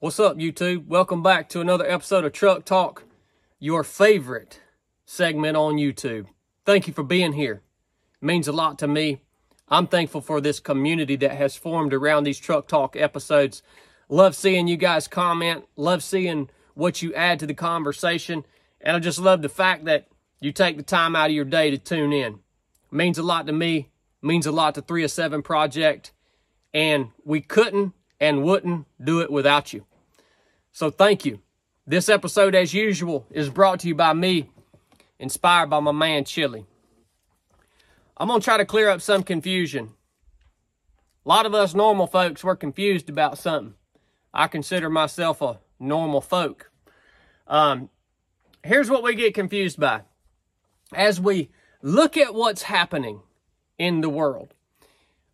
What's up, YouTube? Welcome back to another episode of Truck Talk, your favorite segment on YouTube. Thank you for being here. It means a lot to me. I'm thankful for this community that has formed around these Truck Talk episodes. Love seeing you guys comment. Love seeing what you add to the conversation. And I just love the fact that you take the time out of your day to tune in. It means a lot to me. It means a lot to 3 of 7 Project. And we couldn't and wouldn't do it without you. So thank you. This episode, as usual, is brought to you by me, inspired by my man Chili. I'm going to try to clear up some confusion. A lot of us normal folks, we're confused about something. I consider myself a normal folk. Um, here's what we get confused by. As we look at what's happening in the world,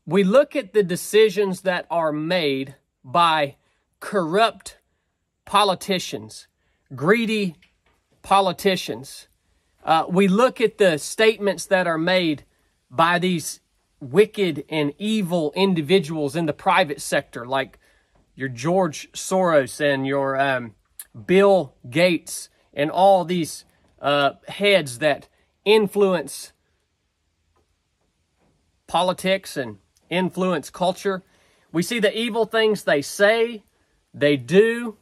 we look at the decisions that are made by corrupt politicians, greedy politicians. Uh, we look at the statements that are made by these wicked and evil individuals in the private sector, like your George Soros and your um, Bill Gates and all these uh, heads that influence politics and influence culture. We see the evil things they say, they do.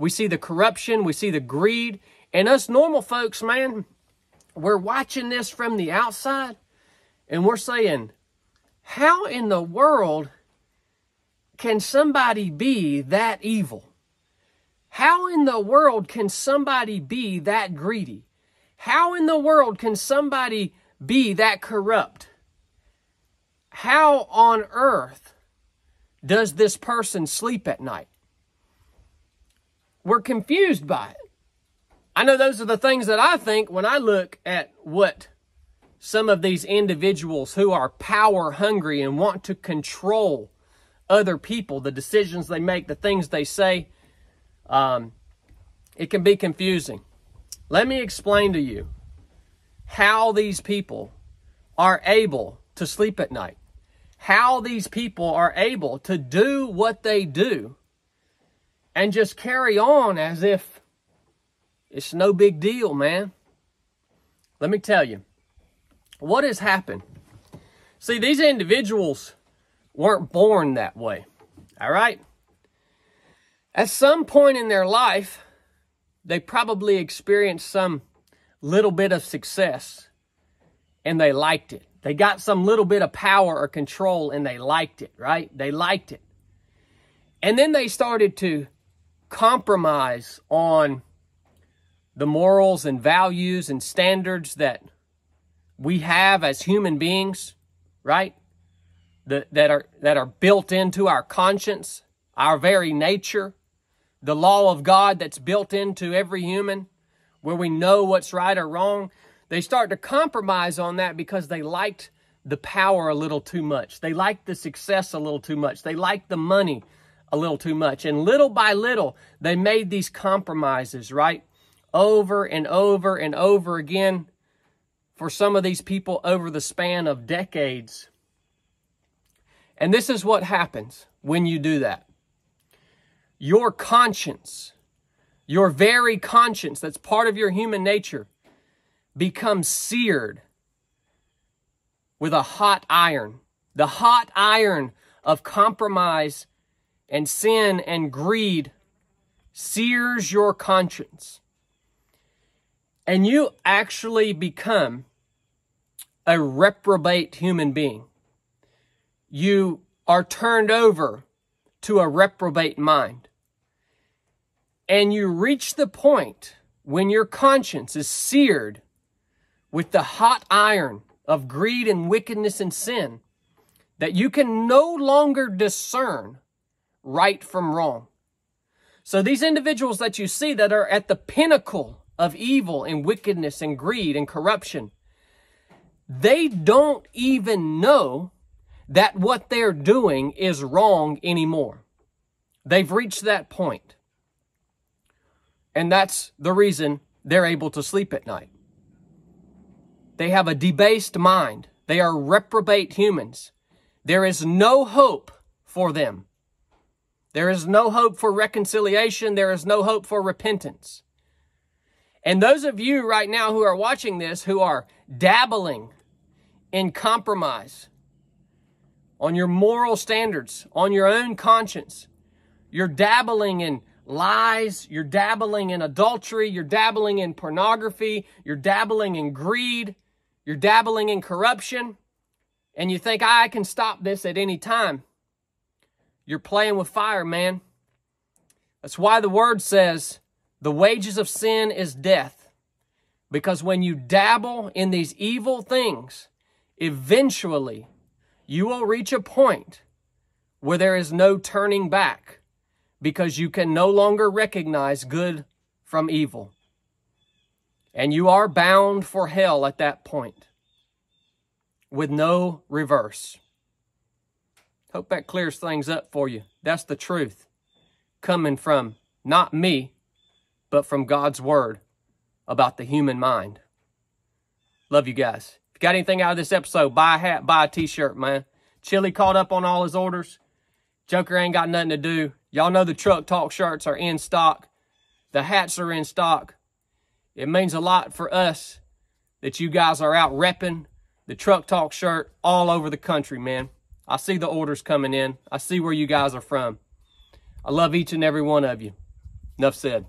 We see the corruption, we see the greed. And us normal folks, man, we're watching this from the outside and we're saying, how in the world can somebody be that evil? How in the world can somebody be that greedy? How in the world can somebody be that corrupt? How on earth does this person sleep at night? We're confused by it. I know those are the things that I think when I look at what some of these individuals who are power hungry and want to control other people, the decisions they make, the things they say, um, it can be confusing. Let me explain to you how these people are able to sleep at night how these people are able to do what they do and just carry on as if it's no big deal, man. Let me tell you what has happened. See, these individuals weren't born that way, all right? At some point in their life, they probably experienced some little bit of success and they liked it. They got some little bit of power or control and they liked it, right? They liked it. And then they started to compromise on the morals and values and standards that we have as human beings, right? That, that are that are built into our conscience, our very nature, the law of God that's built into every human, where we know what's right or wrong. They start to compromise on that because they liked the power a little too much. They liked the success a little too much. They liked the money a little too much. And little by little, they made these compromises, right? Over and over and over again for some of these people over the span of decades. And this is what happens when you do that. Your conscience, your very conscience, that's part of your human nature, becomes seared with a hot iron. The hot iron of compromise and sin and greed sears your conscience. And you actually become a reprobate human being. You are turned over to a reprobate mind. And you reach the point when your conscience is seared with the hot iron of greed and wickedness and sin that you can no longer discern right from wrong. So these individuals that you see that are at the pinnacle of evil and wickedness and greed and corruption, they don't even know that what they're doing is wrong anymore. They've reached that point. And that's the reason they're able to sleep at night. They have a debased mind. They are reprobate humans. There is no hope for them. There is no hope for reconciliation. There is no hope for repentance. And those of you right now who are watching this, who are dabbling in compromise on your moral standards, on your own conscience, you're dabbling in lies, you're dabbling in adultery, you're dabbling in pornography, you're dabbling in greed, you're dabbling in corruption, and you think, I can stop this at any time. You're playing with fire, man. That's why the word says the wages of sin is death. Because when you dabble in these evil things, eventually you will reach a point where there is no turning back because you can no longer recognize good from evil. And you are bound for hell at that point with no reverse. Hope that clears things up for you. That's the truth coming from not me, but from God's word about the human mind. Love you guys. If you got anything out of this episode, buy a hat, buy a t-shirt, man. Chili caught up on all his orders. Joker ain't got nothing to do. Y'all know the Truck Talk shirts are in stock. The hats are in stock. It means a lot for us that you guys are out repping the Truck Talk shirt all over the country, man. I see the orders coming in. I see where you guys are from. I love each and every one of you. Enough said.